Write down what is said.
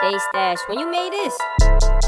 J Stash, when you made this?